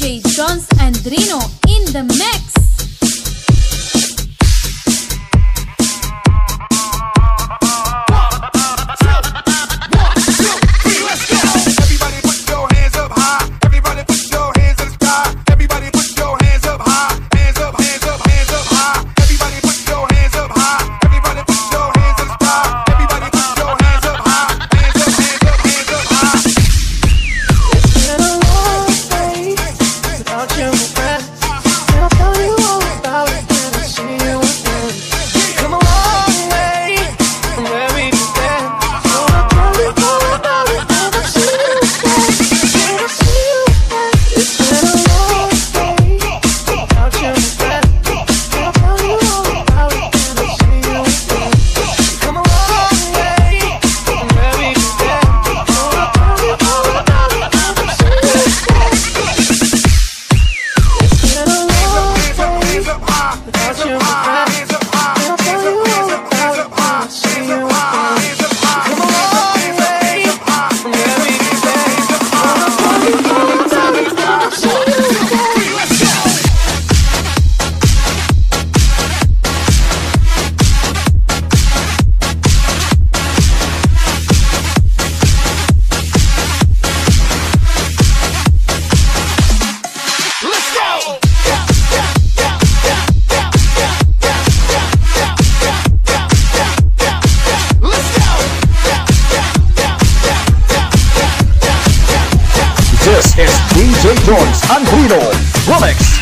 DJ Jones and Reno in the mix. This is DJ Joyce and Andrino Remix.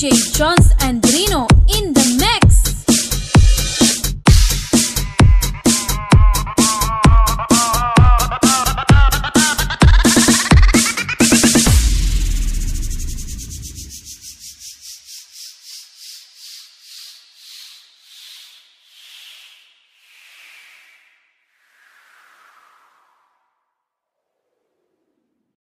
DJ Jones and Reno.